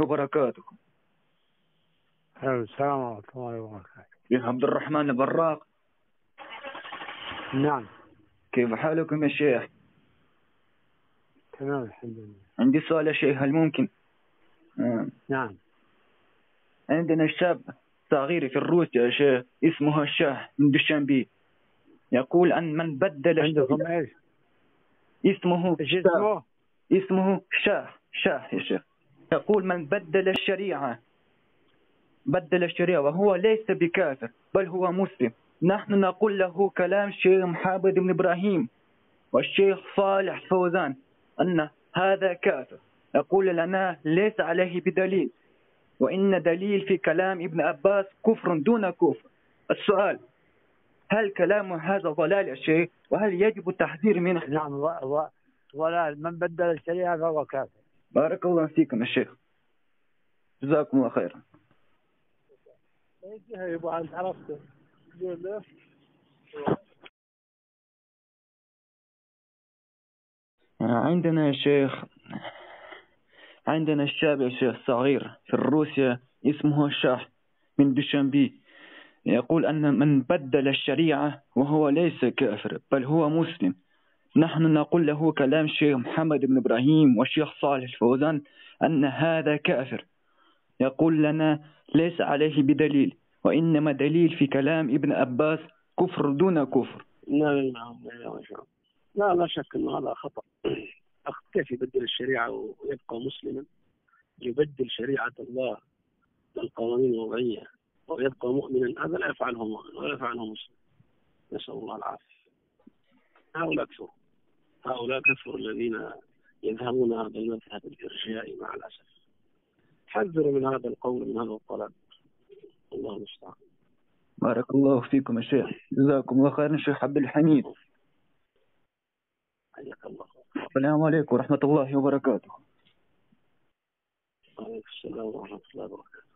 وبركاته. السلام ورحمة الله وبركاته. شيخ عبد الرحمن البراق. نعم. كيف حالكم يا شيخ؟ تمام الحمد لله. عندي سؤال يا شيخ هل ممكن؟ آه. نعم. عندنا شاب صغير في روسيا يا شيخ اسمه الشاه من دوشنبي يقول أن من بدل عندكم إيش؟ اسمه شاه اسمه؟ اسمه شاه شاه يا شيخ. يقول من بدل الشريعة بدل الشريعة وهو ليس بكافر بل هو مسلم. نحن نقول له كلام الشيخ محمد بن إبراهيم والشيخ صالح فوزان أن هذا كافر. يقول لنا ليس عليه بدليل وإن دليل في كلام ابن عباس كفر دون كفر. السؤال هل كلام هذا ضلال يا شيخ؟ وهل يجب التحذير منه؟ نعم. ولا من بدل الشريعة فهو كافر. بارك الله فيكم يا شيخ. جزاكم الله خيرا. عرفته عندنا يا شيخ عندنا الشاب يا شيخ صغير في روسيا اسمه شاه من دوشنبي يقول أن من بدل الشريعة وهو ليس كافر بل هو مسلم. نحن نقول له كلام الشيخ محمد بن إبراهيم والشيخ صالح الفوزان أن هذا كافر. يقول لنا ليس عليه بدليل وإنما دليل في كلام ابن عباس كفر دون كفر. لا نعم لا لا شك أن هذا خطأ. كيف يبدل الشريعة ويبقى مسلما؟ يبدل شريعة الله بالقوانين الوضعية ويبقى مؤمنا. هذا لا يفعله مؤمن ولا يفعله مسلم. نسأل الله العافية. هؤلاء كفر. هؤلاء كفر الذين يذهبون هذا المذهب الإرجائي مع الأسف. حذروا من هذا القول من هذا الطلب. الله المستعان. بارك الله فيكم يا شيخ. جزاكم الله خيرا شيخ عبد الحميد. حياك الله. السلام عليكم ورحمة الله وبركاته. وعليكم السلام ورحمة الله وبركاته.